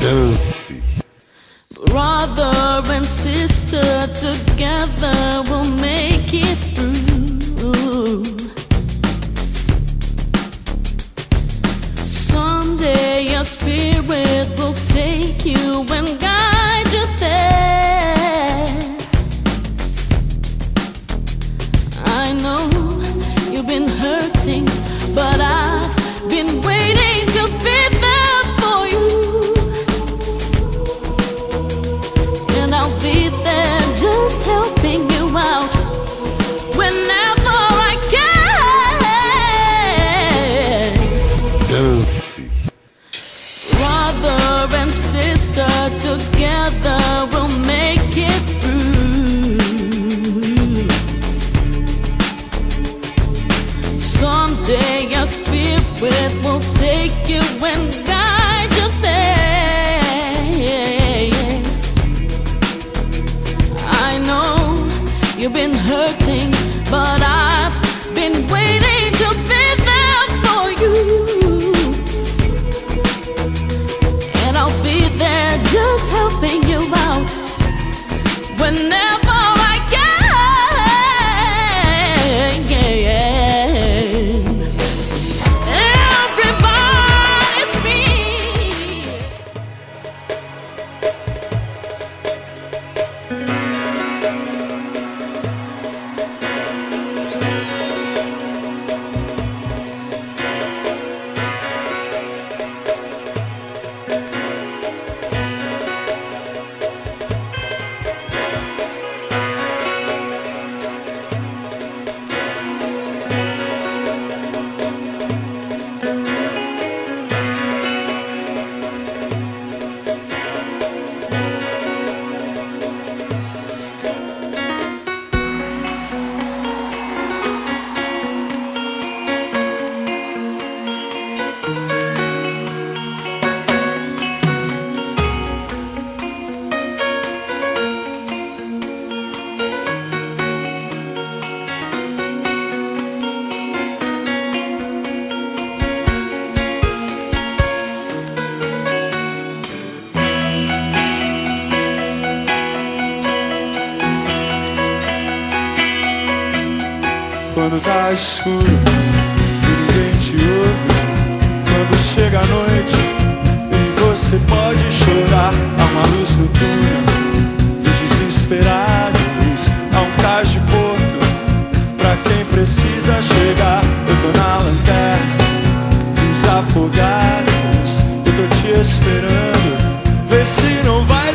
Dance. Brother and sister together will make it through. Someday your spirit will take you and guide can. Brother and sister together will make it through. Someday your spirit will take you and guide you there. I know you've been hurting, but whenever I Quando tá escuro ninguém te ouve. Quando chega a noite e você pode chorar. Há uma luz no túnel dos desesperados Há um cais de porto pra quem precisa chegar. Eu tô na lanterna dos afogados. Eu tô te esperando. Vê se não vai